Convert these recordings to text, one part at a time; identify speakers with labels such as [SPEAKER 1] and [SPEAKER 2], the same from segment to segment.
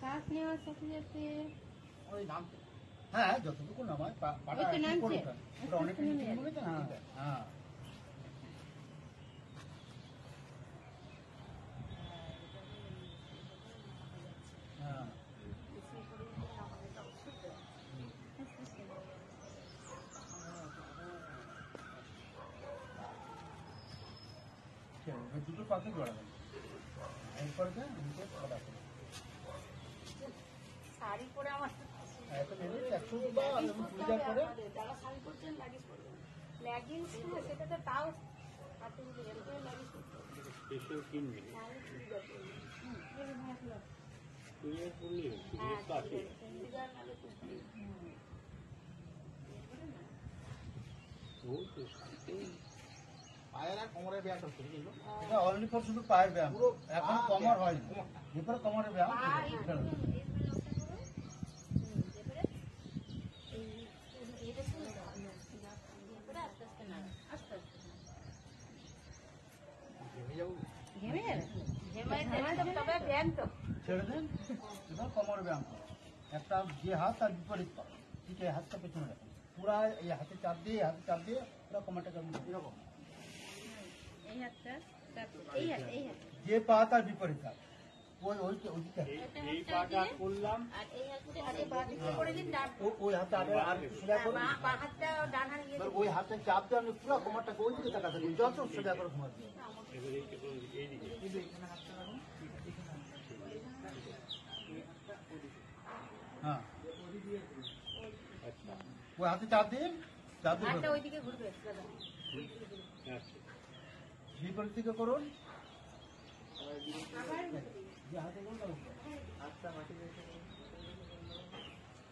[SPEAKER 1] শ্বাস নেওয়ার সাথে
[SPEAKER 2] হ্যাঁ যতটুকু হ্যাঁ দুটো পাশে জড়াবেন এরপরে দেন নিচে করা করবেন
[SPEAKER 1] শাড়ি পরে আমার যারা শাড়ি পরছেন পরবেন সেটা তো তাও হাতে।
[SPEAKER 3] স্পেশাল কিনবে।
[SPEAKER 1] চুড়িদার
[SPEAKER 3] পরলে
[SPEAKER 1] হ্যাঁ,
[SPEAKER 3] চুড়িদার তো আছে
[SPEAKER 1] চুড়িদার নাহলে কুর্তি।
[SPEAKER 3] ও তো সাথে
[SPEAKER 2] পায়ের আর কোমরের ব্যায়াম করতে এটা অনলি ফর শুধু পায়ের ব্যায়াম। এখন কোমর হয়নি। এরপরে কোমরের ব্যায়াম
[SPEAKER 1] পা একটু এভাবে লক্ষ্য করো। হুম, এবারে এই- এটা শুনে দাও। এবারে আস্তে আস্তে নাড়ো, আস্তে আস্তে নাড়ো। ঘেমে যাবে? ঘেমে- ঘেমে তবে তো।
[SPEAKER 2] ছেড়ে দেন এবার কোমরের ব্যায়াম করো একটা যে হাত তার বিপরীত পাও ঠিক এই হাতটা পেছনে রাখুন। পুরা এই হাতে চাপ দিয়ে এই হাতে চাপ দিয়ে পুরো কোমরটাকে এরকম
[SPEAKER 1] এই হাতটা, এই হাত, এই হাত।
[SPEAKER 2] যে পা তার বিপরীত হাত ওই ওই ওই
[SPEAKER 3] এই এই পাটা করলাম
[SPEAKER 1] আর এই হাতটা হাতে বাঁ দিকে করে দিন, ডান-
[SPEAKER 2] ওই হাতে আগে আর সোজা করুন।
[SPEAKER 1] বাঁ- বাঁ হাতটা ডান হাতে দিয়ে দিন।
[SPEAKER 2] ওই হাতে চাপ দিয়ে আপনি পুরো কোমরটাকে ওই দিকে তাকাতে দিন। যত সোজা করে ঘুমাতে দিন
[SPEAKER 3] এবারে এইটা করুন, এইদিকে
[SPEAKER 2] হ্যাঁ ওই হাতে চাপ দিন চাপ।
[SPEAKER 3] আচ্ছা
[SPEAKER 2] বিপরীত দিকে করুন।
[SPEAKER 1] আবার
[SPEAKER 2] যে হাতে করুন তার উপরে।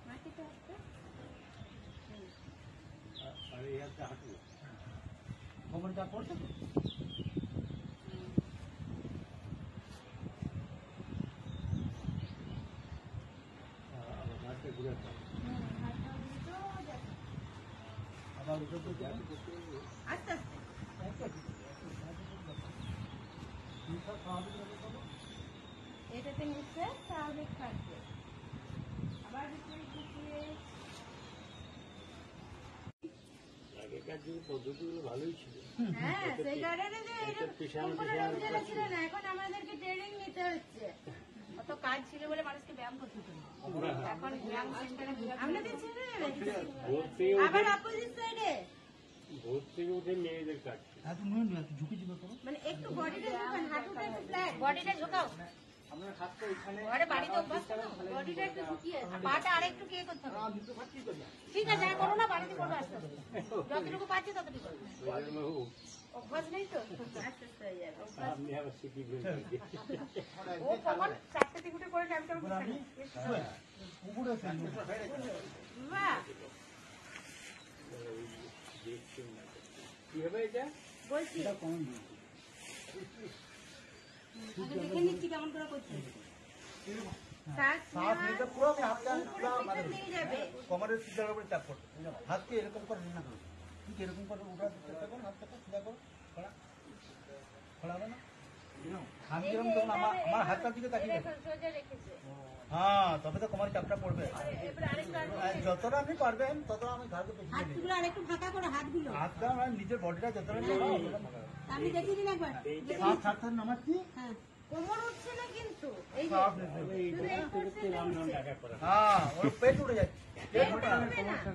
[SPEAKER 1] মাটিতে হাতটা।
[SPEAKER 3] আর- আর এই হাতে হাঁটু
[SPEAKER 2] কোমর চাপ পড়ছে তো?
[SPEAKER 3] আর হাতটা ঘুরাতে হবে।
[SPEAKER 1] হুম, হাতটা উল্টো যাবে।
[SPEAKER 2] আবার উঠে তো যান।
[SPEAKER 1] আস্তে আস্তে
[SPEAKER 2] একটা ঠিক আছে, একটা ঠিক আছে। নিঃশ্বাস স্বাভাবিক
[SPEAKER 1] এটাতে নিচ্ছে স্বাভাবিক থাকবে আবার ভিতরে ঢুকিয়ে
[SPEAKER 3] আগেকার যুগে পদ্ধতিগুলো ভালোই ছিল
[SPEAKER 1] হ্যাঁ সেই কারণে যে এখন আমাদেরকে ট্রেনিং নিতে হচ্ছে কাজ ছিল বলে মানুষকে ব্যায়াম করতে হতো এখন ব্যায়াম সেন্টারে আপনাদের ছেড়ে আবার অপোজিট সাইডে।
[SPEAKER 3] ভোর থেকে উঠে মেয়েদের কাজ
[SPEAKER 2] একটু ঝুঁকি ঝুঁকি করো
[SPEAKER 1] মানে একটু বডিটা ঝুঁকান হাঁটুটা একটু ফ্ল্যাট বডিটা ঝুঁকাও
[SPEAKER 2] আপনার হাতটা এখানে
[SPEAKER 1] ঘরে বাড়িতে অভ্যাস করো বডিটা একটু ঝুঁকিয়ে আর পাটা কে করতে হবে?
[SPEAKER 2] আমি তো খাচ্ছি তো।
[SPEAKER 1] ঠিক আছে করো না বাড়িতে করব আস্তে আস্তে যতটুকু পাচ্ছি ততটুকু। অভ্যাস নেই তো ও কখন চারটে করে আমি কেমন বলছি দেখে নিচ্ছি কেমন করে করছি।
[SPEAKER 2] কোমরের হাতকে এরকম করে না করুন ঠিক এরকম করে উঠার চেষ্টা করুন হাতটাকে সিধা করুন খোলা খোলা হবে না? আমি যেরকম তখন আমার আমার হাতটার দিকে তাকিয়ে
[SPEAKER 1] সোজা
[SPEAKER 2] হ্যাঁ তবে তো কোমরের চাপটা পড়বে। যতটা আপনি পারবেন তত আমি ঘাড়কে পেছনে নিয়ে
[SPEAKER 1] হাতগুলো আরেকটু ফাঁকা করো হাতগুলো।
[SPEAKER 2] হাতটা আমার নিজের বডিটা যতটা।
[SPEAKER 1] আমি দেখিয়ে দিন একবার।
[SPEAKER 2] শ্বাস ছাড়তে নামাচ্ছি
[SPEAKER 1] হ্যাঁ। কোমর উঠছে না কিন্তু? এই যে।
[SPEAKER 2] হ্যাঁ ওর পেট উঠে যাচ্ছে। পেট উঠবে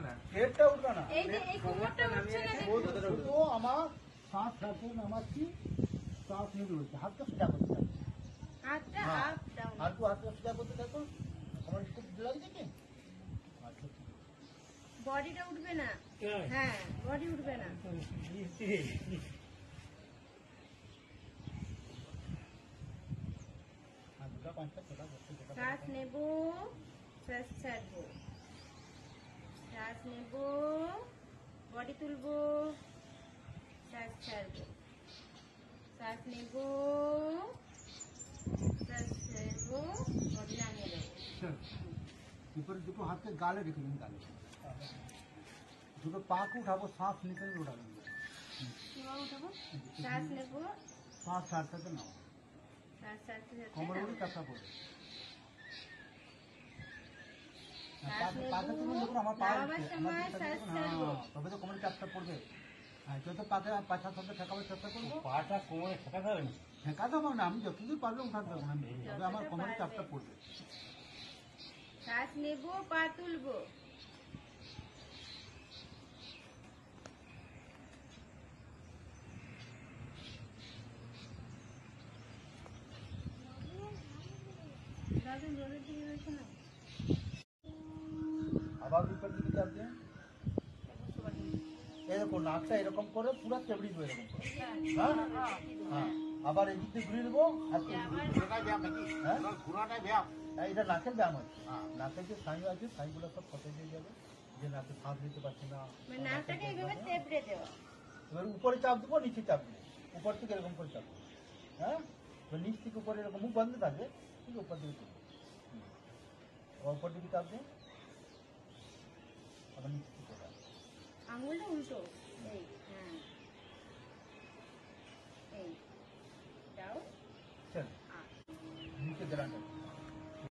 [SPEAKER 2] না। পেটটা উঠবে না।
[SPEAKER 1] এই যে এই কোমরটা উঠছে না
[SPEAKER 2] ও শুধু আমার হ্যাঁ। আমার একটু লাগছে কি।
[SPEAKER 1] বডিটা উঠবে না?
[SPEAKER 3] হ্যাঁ।
[SPEAKER 1] হ্যাঁ বডি উঠবে না।
[SPEAKER 2] ছোটা
[SPEAKER 1] শ্বাস নেব। শ্বাস ছাড়বো। শ্বাস নেব। বডি তুলবো। শ্বাস ছাড়বো শ্বাস নেব শ্বাস ছাড়বো নামিয়ে দেবো
[SPEAKER 2] এরপরে দুটো হাতকে গালে রেখে দিন গালে দুটো পাকে উঠাবো শ্বাস নিতে
[SPEAKER 1] কীভাবে উঠাবো শ্বাস নেব
[SPEAKER 2] শ্বাস ছাড়তে নাও
[SPEAKER 1] শ্বাস ছাড়তে ছাড়তে
[SPEAKER 2] কোমরের চাপটা পড়বে পা- পাটা তুমি দেখুন আমার পা। হ্যাঁ, তবে তো কোমরে চাপটা পড়বে হ্যাঁ যত পাতে পাছার সাথে ঠেকাবার চেষ্টা করব।
[SPEAKER 3] পাটা কোমরে ঠেকাতে হবে না
[SPEAKER 2] ঠেকা দেবো না আমি যতদূর পারলে উঠাতে দেবো। না তবে আমার কোমরে চাপটা পড়বে।
[SPEAKER 1] শ্বাস নেব পা তুলবো। দাদু জলের দিকে রয়েছে না
[SPEAKER 2] আবার বিপদ দিকে চাপ দিয়ে এরকম নাকটা এরকম করে পুরো চেবড়ি দেবো এরকম হ্যাঁ? হ্যাঁ। আবার এদিক দিয়ে ঘুরিয়ে দেবো আর হ্যাঁ?
[SPEAKER 3] ব্যায়াম?
[SPEAKER 2] হ্যাঁ, এটা নাকের ব্যায়াম হচ্ছে। নাকের যে স্নায়ু আছে স্নায়ুগুলো সব ফটে দিয়ে যাবে যে নাকে শ্বাস নিতে পারছে না
[SPEAKER 1] মানে
[SPEAKER 2] এবার উপরে চাপ দেবো নিচে চাপ দেবো। উপর থেকে এরকম করে চাপ দেবো। হ্যাঁ? এবার নিচ থেকে উপরে এরকম মুখ বন্ধ থাকবে ঠিক উপর দিকে। এবার উপর দিকে চাপ দেবো। আবার নিচ থেকে করে
[SPEAKER 1] আঙুলটা উল্টো। এই